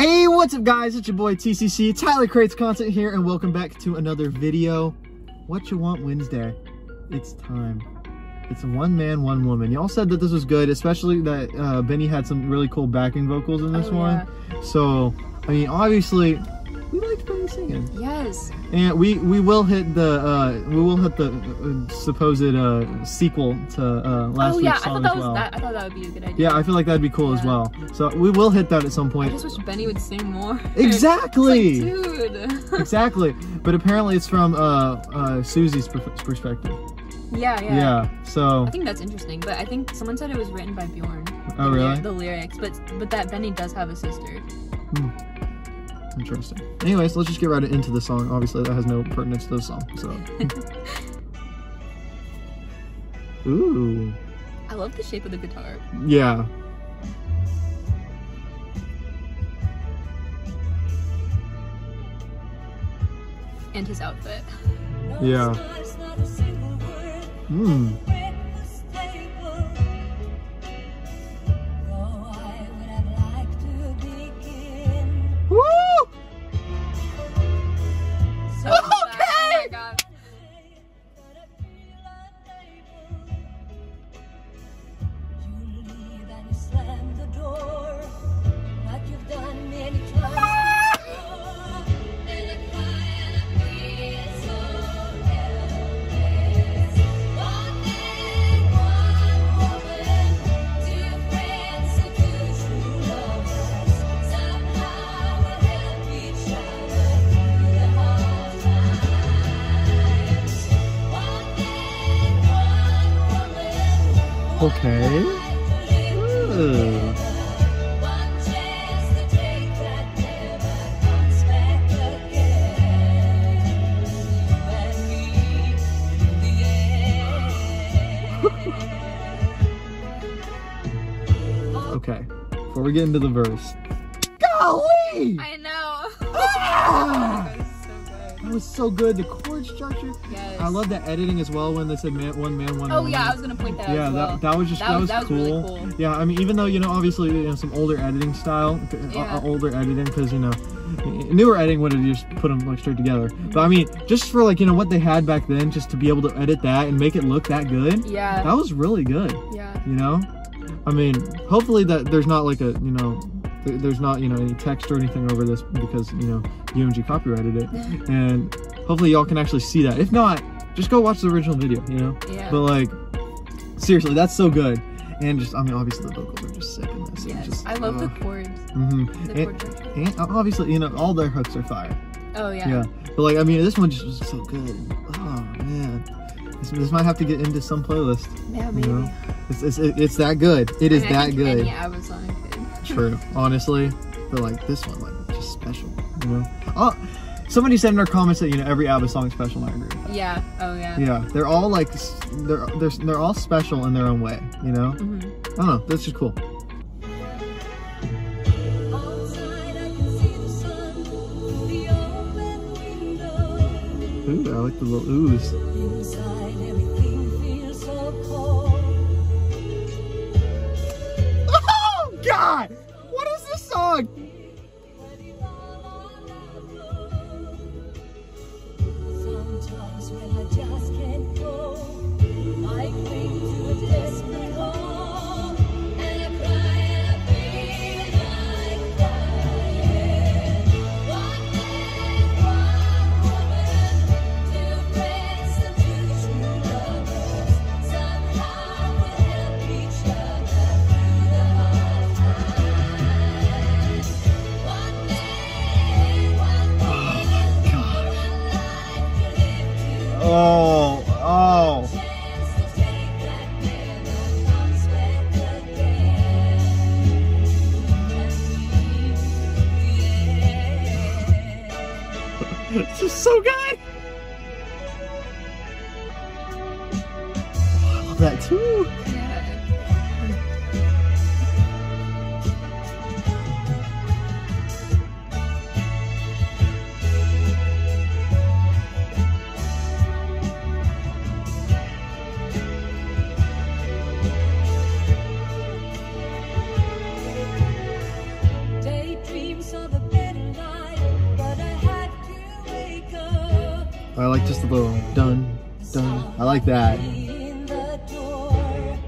Hey, what's up guys? It's your boy TCC, Tyler Creates Content here, and welcome back to another video. What You Want Wednesday. It's time. It's one man, one woman. Y'all said that this was good, especially that uh, Benny had some really cool backing vocals in this Oh, one. So, I mean, obviously, we liked Benny singing. Yes. And we we will hit the uh, we will hit the uh, supposed uh, sequel to uh, last oh yeah, I week's thought song that as was well. that. I thought that would be a good idea. Yeah, I feel like that'd be cool as well. So we will hit that at some point. I just wish Benny would sing more. Exactly. Like, dude. exactly. But apparently it's from uh, uh, Susie's per- perspective. yeah, yeah, Yeah. So. I think that's interesting, but I think someone said it was written by Bjorn. Oh, really? the lyrics, but but that Benny does have a sister. Interesting. Anyways, let's just get right into the song. Obviously, that has no pertinence to the song. So. Ooh. I love the shape of the guitar. Yeah. and his outfit. Yeah. Hmm. Okay. Ooh. Okay. Before we get into the verse. Golly! I know. Ah! that was so good. That was so good. The structure. Yes. I love the editing as well when they said man, one man, one Oh woman. yeah, I was gonna point that out yeah, well. that, that was just That that, was- that was cool. really cool. Yeah, I mean, even though you know, obviously, you know, some older editing style, uh, Yeah. uh, older editing, because you know, newer editing would have just put them like straight together. But I mean, just for like you know what they had back then, just to be able to edit that and make it look that good, yeah. that was really good. yeah. You know, I mean, hopefully that there's not like a you know. There's not, you know, any text or anything over this because, you know, UMG copyrighted it. And hopefully y'all can actually see that. If not, just go watch the original video, you know? Yeah. But like, seriously, that's so good. And just, I mean, obviously the vocals are just sick in this. yes. Just, I love the uh, chords. mhm. The And, chord and obviously, you know, all their hooks are fire. Oh yeah. Yeah. But like, I mean, this one just was so good. Oh man, this, this might have to get into some playlist. Yeah, You maybe. know? It's, it's, it's that good. It is I mean, that good. Any song could. True, honestly. But like this one, like just special. You know. Oh, somebody said in our comments that you know every ABBA song is special. And I agree. With that. Yeah. Oh yeah. Yeah, they're all like they're they're they're all special in their own way. You know. hmm I don't know. That's just cool. Ooh, I like the little ooze. So good. I love that too. I like just a little dun dun. I like that. In the door.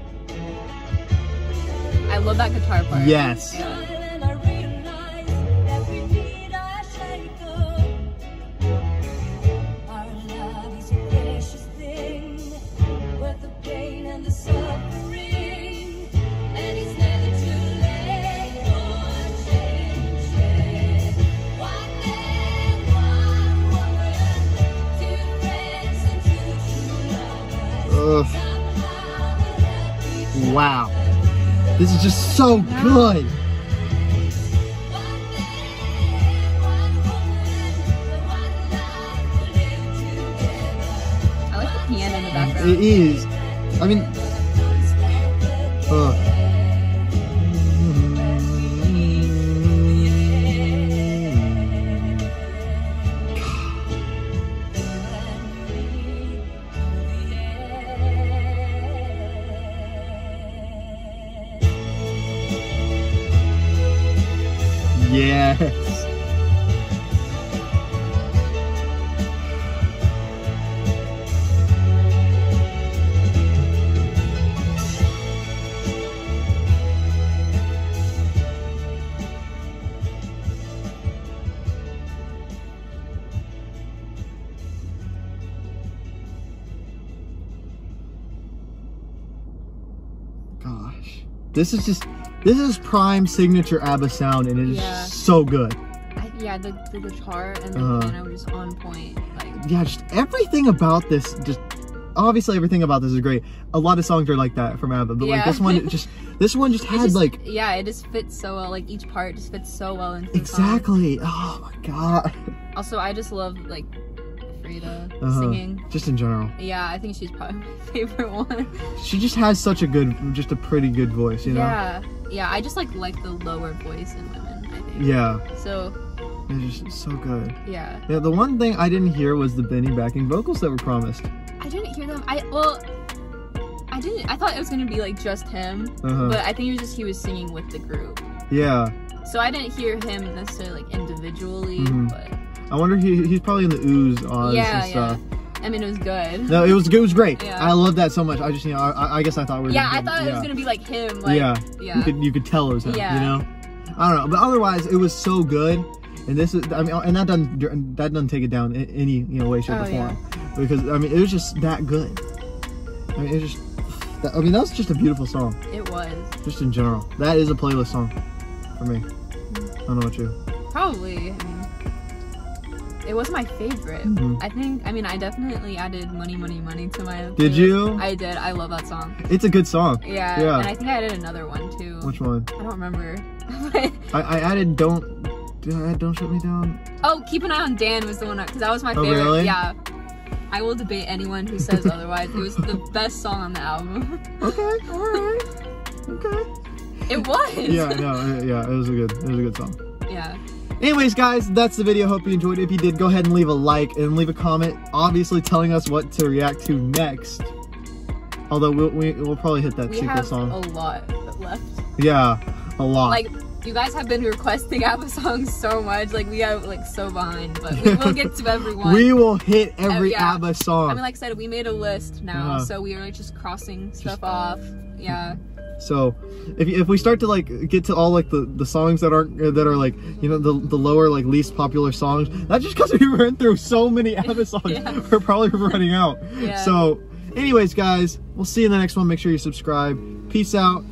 I love that guitar part. Yes. Yeah. Two. Ugh. Somehow we'll help each Wow. This is just so good. I like the piano in the background. It is. I mean. Yes. Gosh. This is just this is prime signature ABBA sound and it is Yeah. so good. I, yeah, the, the guitar and the Uh-huh. piano were just on point. Like, Yeah, just everything about this just obviously everything about this is great. A lot of songs are like that from ABBA, but like this one just this one just had just- like yeah, it just fits so well. Like each part just fits so well into the exactly. Oh my god. Also, I just love like Frida Uh-huh. singing. Just in general. Yeah, I think she's probably my favorite one. She just has such a good just a pretty good voice, you know? Yeah, yeah. I just like like the lower voice in women. I think. Yeah. So It's just so good. yeah, Yeah, the one thing I didn't hear was the Benny backing vocals that were promised. I didn't hear them. I well, I didn't. I thought it was gonna be like just him, Uh-huh. but I think it was just he was singing with the group. Yeah. So I didn't hear him necessarily like individually, Mhm. but I wonder he he's probably in the ooze on yeah, and yeah. I mean, it was good. No, it was it was great. Yeah. I love that so much. I just you know I, I guess I thought we were yeah, I thought it yeah. was gonna be like him. Like, yeah. yeah. You could you could tell it was him. Yeah. You know. I don't know, but otherwise it was so good. And this is I mean and that doesn't that doesn't take it down in any you know way shape Oh, or yeah. form because I mean it was just that good. I mean it was just that, I mean that was just a beautiful song It was just in general. That is a playlist song for me. I don't know what you. probably. It was my favorite. Mhm. I think. I mean, I definitely added "Money, Money, Money" to my. Did playlist. you? I did. I love that song. It's a good song. Yeah. Yeah. And I think I added another one too. Which one? I don't remember. I, I added don't did I add don't shut me down? oh, keep an eye on Dan was the one because that was my Oh, favorite. really? Yeah. I will debate anyone who says otherwise. It was the best song on the album. Okay, all right. Okay. It was. Yeah, no, yeah, it was a good it was a good song. Yeah. Anyways, guys, that's the video. Hope you enjoyed it. If you did, go ahead and leave a like and leave a comment, obviously telling us what to react to next. Although we'll, we, we'll probably hit that We sequel have song. a lot left. Yeah, a lot. Like you guys have been requesting ABBA songs so much. Like we are like so behind, but we will get to everyone. we will hit every Oh, yeah. ABBA song. I mean, like I said, we made a list now, Uh-huh. so we are like, just crossing stuff off. Yeah. So, if, if we start to like get to all like the, the songs that aren't uh, that are like you know the the lower like least popular songs, that's just because we ran through so many ABBA songs. Yeah. We're probably running out. Yeah. So, anyways, guys, we'll see you in the next one. Make sure you subscribe. Peace out.